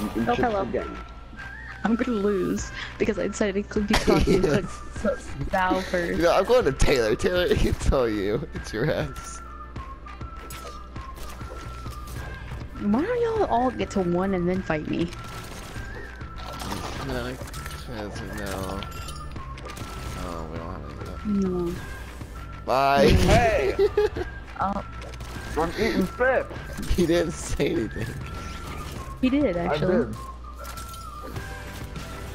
You Oh, chips hello. again. I'm gonna lose because I decided to be talking to to Val You first. know, I'm going to Taylor. Taylor, he can tell you. It's your ass. Why don't y'all all get to one and then fight me? No, because no. Oh, we don't have any. No. Bye. Hey! Oh, I'm eating fish! he didn't say anything. He did I actually. did.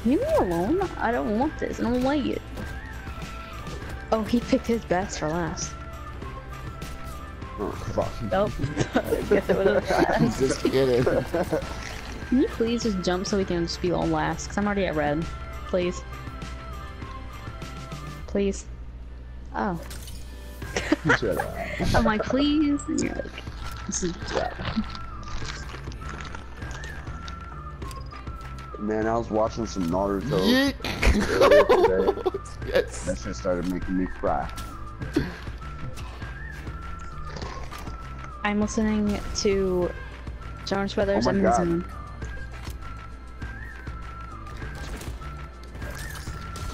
Leave me alone. I don't want this. I don't like it. Oh, he picked his best for last. Oh, fuck. Nope. Just kidding. Can you please just jump so we can just be on last? Cause I'm already at red. Please. Please. Oh. I'm like, please. And you're like, this is Man, I was watching some Naruto. Yeet. yes. That shit started making me cry. I'm listening to Jonas Brothers Oh my and God. Zone.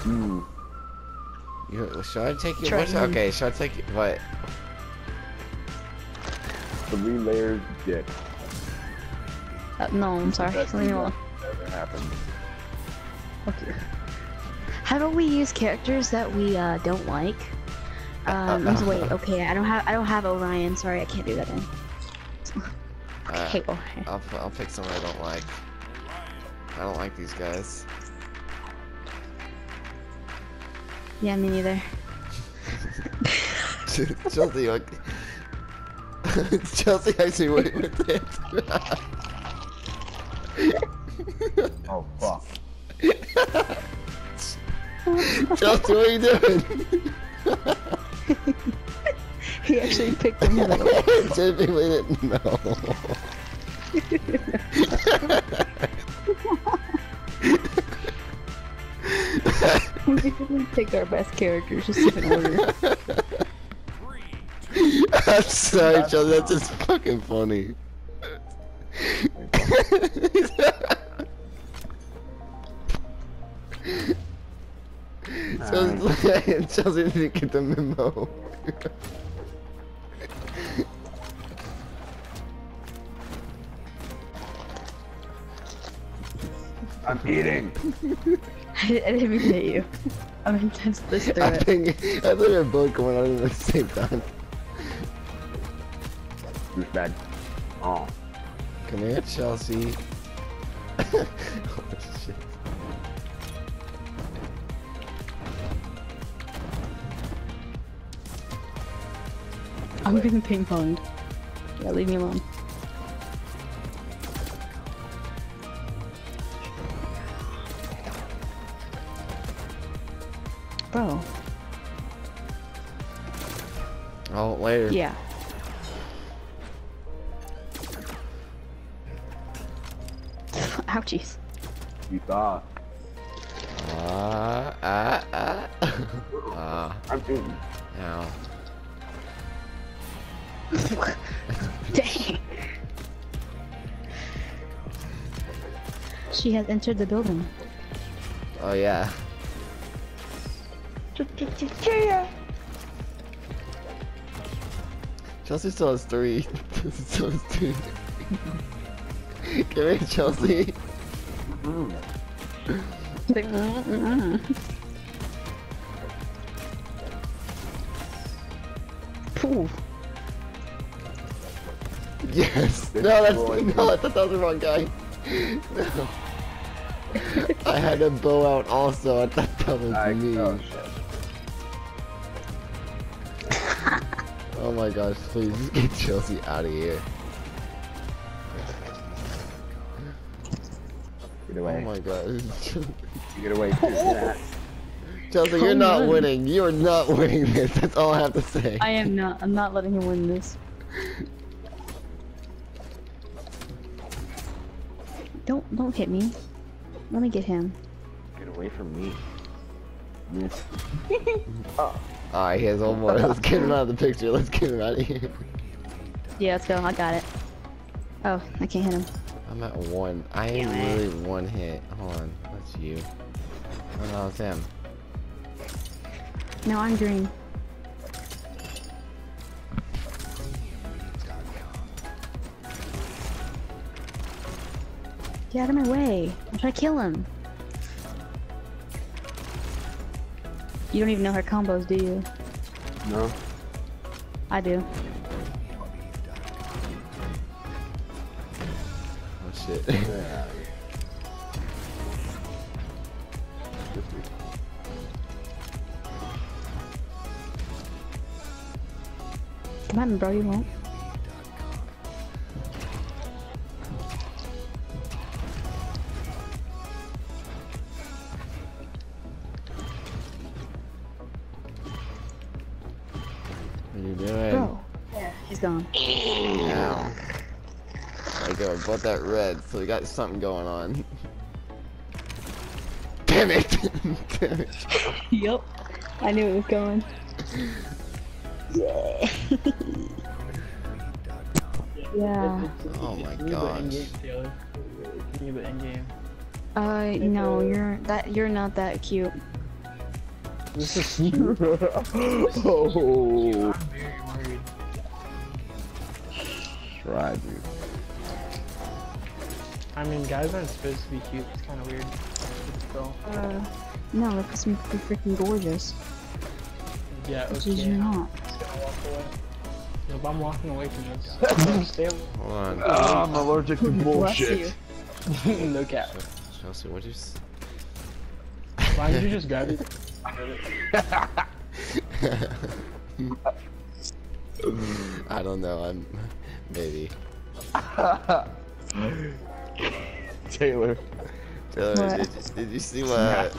Mm. You, should I take you? Try What's, okay, should I take you? What? Three layers dick. Uh, no, I'm sorry. Best Leave me thing alone. Happened. Okay. How about we use characters that we uh, don't like? Um, so wait, okay, I don't have I don't have Orion. Sorry, I can't do that. Uh, Okay, Orion. I'll, I'll pick someone I don't like. I don't like these guys. Yeah, me neither. Chelsea, like, Chelsea actually went with it. Oh, fuck. Chelsea, what are you doing? He actually picked him up. Jimmy, we didn't know. we can pick our best characters just in order. I'm sorry, Chelsea, that's just fucking funny. Chelsea, Chelsea didn't get the memo. I'm eating. I, I didn't mean to hit you. I'm intense this through I it. think I think they're both going on at the same time. Who's bad? Oh. Come here, Chelsea. I'm being ping ponged. Yeah, leave me alone. Bro, Oh, later. yeah. Ouchies. You thought. Ah, ah, ah. Ah, I'm eating. ow. Dang. She has entered the building. Oh, yeah. Chelsea still has three. Chelsea still has two. Come here, Chelsea. Mm. Like, mm, mm, mm. Pooh. Yes. No, that's no. I thought that was the wrong guy. No. I had a bow out also. I thought that was I, me. oh, shit. Oh my gosh! Please just get Chelsea out of here. Get away! Oh my gosh. Get away. Get that. Chelsea, you're not on. winning. You are not winning this. That's all I have to say. I am not. I'm not letting him win this. Don't don't hit me. Let me get him. Get away from me. Oh. Miss. Alright, here's one more. Let's get him out of the picture. Let's get him out of here. Yeah, let's go. I got it. Oh, I can't hit him. I'm at one. I am really one hit. Hold on. That's you. Oh no, it's him. No, I'm green. Get out of my way. I'm trying to kill him. You don't even know her combos, do you? No. I do. Oh shit. Yeah. Come on, bro, you won't. Bought that red, so we got something going on. Damn it! Damn it. yep. I knew it was going. Yeah. yeah. Oh my Give me the gosh. in-game, Taylor. Give me the in-game. Uh, no, you're that. You're not that cute. This is cute. oh. Very worried. Try, dude. I mean, guys aren't supposed to be cute. It's kind of weird. So, Uh, no, because you're freaking gorgeous. yeah, Which okay. is you're not. Just walk away. Nope, I'm walking away from this. Stay away. Hold on. Oh, I'm allergic to bullshit. no cap. Chelsea, what'd you s- Why did you just grab it? I don't know, I'm maybe. Taylor. Taylor, did, you- did you see what?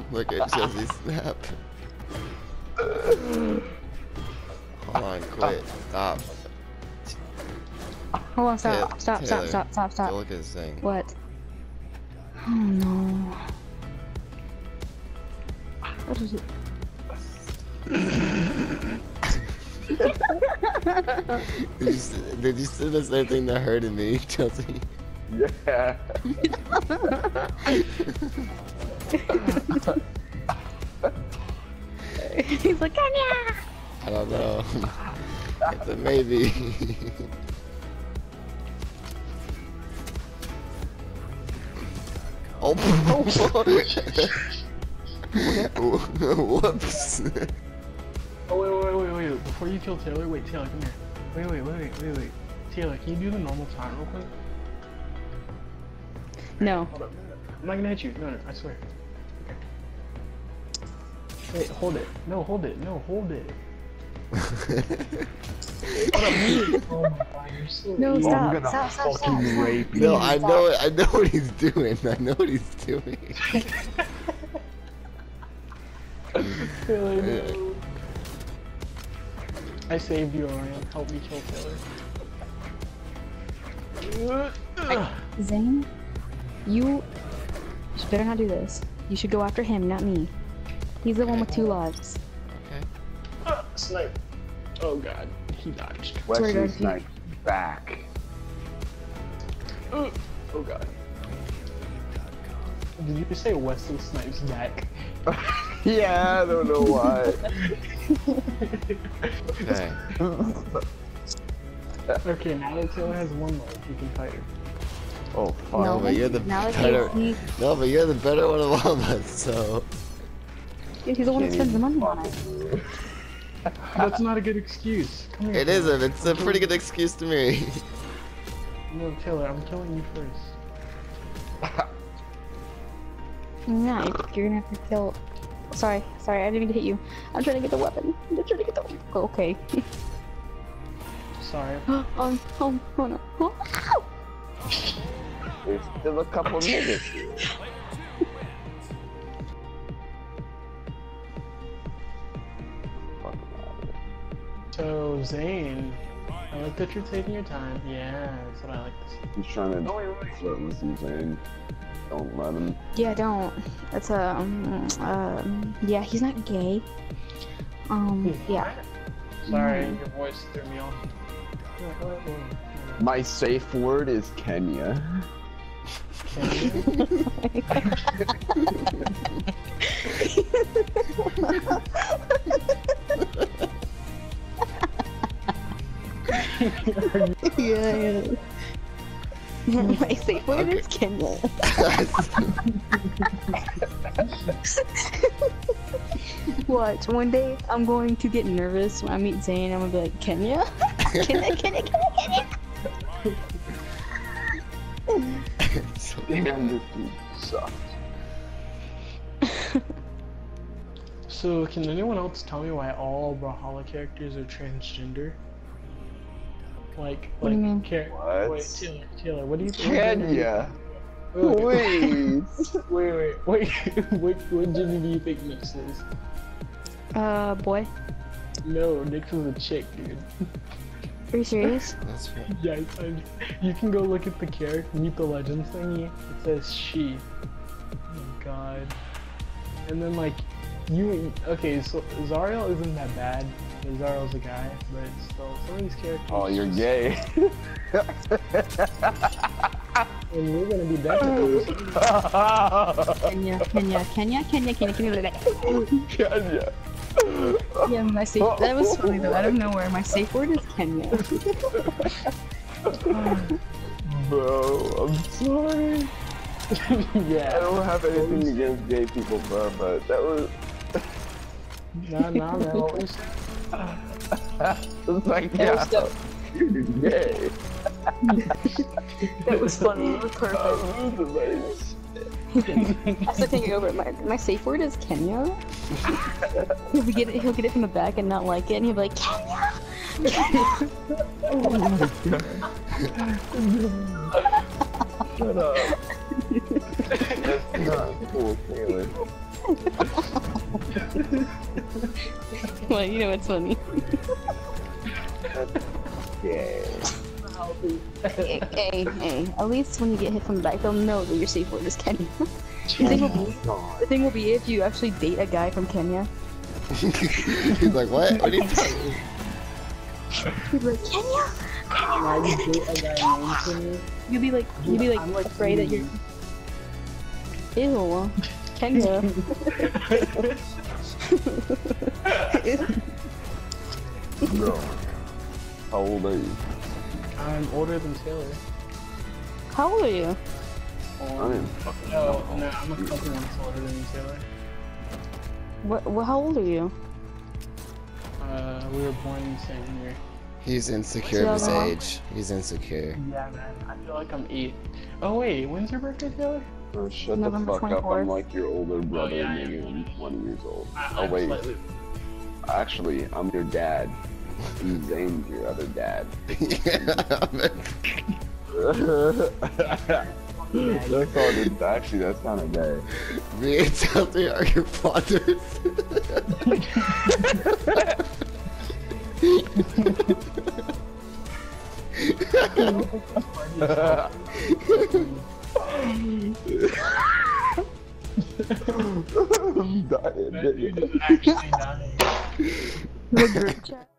Look at Chelsea snap. Hold on, quit. Stop. Hold on, stop, stop, stop, Taylor, stop, stop, Go stop. look at this thing. What? Oh no. What is it? Did you, s- did you see the same thing that hurted me, Chelsea? Yeah. He's like, yeah. I don't know. it's a maybe. oh. Whoops. Oh, wait, wait, wait, wait, wait. Before you kill Taylor, wait, Taylor, come here. Wait, wait, wait, wait, wait, wait. Taylor, can you do the normal time real quick? No. Hold up. I'm not gonna hit you. No, no, I swear. Okay. Wait, hold it. No, hold it. No, hold it. oh my god, you're so No, evil. stop, I'm gonna stop, stop, stop. rape you. no, I know it. I know what he's doing. I know what he's doing. Taylor, no. I saved you, Orion. Help me kill Taylor. Ugh. Zane, you should better not do this. You should go after him, not me. He's the one with two lives. Okay. Ah, Snipe. Oh god, he dodged. Wesley God, Snipes back. Ugh. Oh god. Did you just say Wesley Snipes back? yeah, I don't know why. Okay. okay, now that Taylor has one life, you can fight her. oh, fuck. No, but you're the now better. he, he, No, but you're the better one of all of us. So. Yeah, he's the one that spends the money on it. That's not a good excuse. Come here. It isn't. It's a pretty good excuse to me. No, Taylor, I'm killing you first. No, you're gonna have to kill. Sorry, sorry, I didn't mean to hit you. I'm trying to get the weapon. I'm just trying to get the. Oh, okay. Sorry. Oh, oh, oh, oh no. Oh, ow! There's still a couple niggas here. Fuck. So, Zane, I like that you're taking your time. Yeah, that's what I like to see. He's trying to Oh, wait, wait, flirt with you, Zane. Don't let him. Yeah, don't. That's a. Um, um, yeah, he's not gay. Um, yeah. Sorry, Mhm. your voice threw me off. My safe word is Kenya. yeah, My safe word Okay. is Kenya. Watch, one day I'm going to get nervous when I meet Zane. I'm gonna be like, Kenya? Kenya, Kenya, Kenya, Kenya. Damn, this dude sucks. So, can anyone else tell me why all Brawlhalla characters are transgender? Like, What do like, you mean? char- What? Wait, Taylor, Taylor, what do you think? Kenya! Wait, wait, Please! wait, wait, wait. what, what gender do you think Nyx is? Uh, boy. No, Nyx is a chick, dude. Are you serious? That's right. Yeah, I, you can go look at the character, meet the legends thingy. It says she. Oh god. And then like, you okay? So Zariel isn't that bad. Because Zariel's a guy, but still, some of these characters. Oh, you're gay. And we're gonna be definitely. Kenya, Kenya, Kenya, Kenya, Kenya, Kenya. Kenya. Yeah, my safe. That was funny though. Out of nowhere, my safe word is Kenya. Bro, I'm sorry. Yeah. I don't have anything against gay people, bro, but that was. Nah, nah, man. What we say? It's like, That yeah, was so- you're gay. That was funny. It was perfect. I'm losing, I have to it over. My, my safe word is Kenya. he'll get it. He'll get it from the back and not like it, and he'll be like Kenya. Oh Shut up. That's not cool, Taylor. well, you know what's funny. Gay. hey, hey, hey, at least when you get hit from the back, they'll know that your safe word is Kenya. the, thing will be, oh the thing will be if you actually date a guy from Kenya. He's like, what? What are you talking? He'll be like Kenya. Now you date a guy named Timmy. You'll be like, you'll be like, I'm like afraid that you're. Ew, Kenya. Bro, how old are you? I'm older than Taylor. How old are you? I mean, No, no, I'm a couple months older than you, Taylor. What? what how old are you? Uh, we were born in the same year. He's insecure of his age. He's insecure. Yeah, man. I feel like I'm eight. Oh wait, when's your birthday, Taylor? Bro, shut November the fuck up. I'm like your older oh, brother, yeah, yeah. nigga. I'm 20 years old. I, Oh, I'm wait. slightly- Actually, I'm your dad. And Zane's your other dad. that's all it Actually, that's kind of gay. Me and Chelsea are your fathers. I'm dying. That dude is actually dying. The group chat.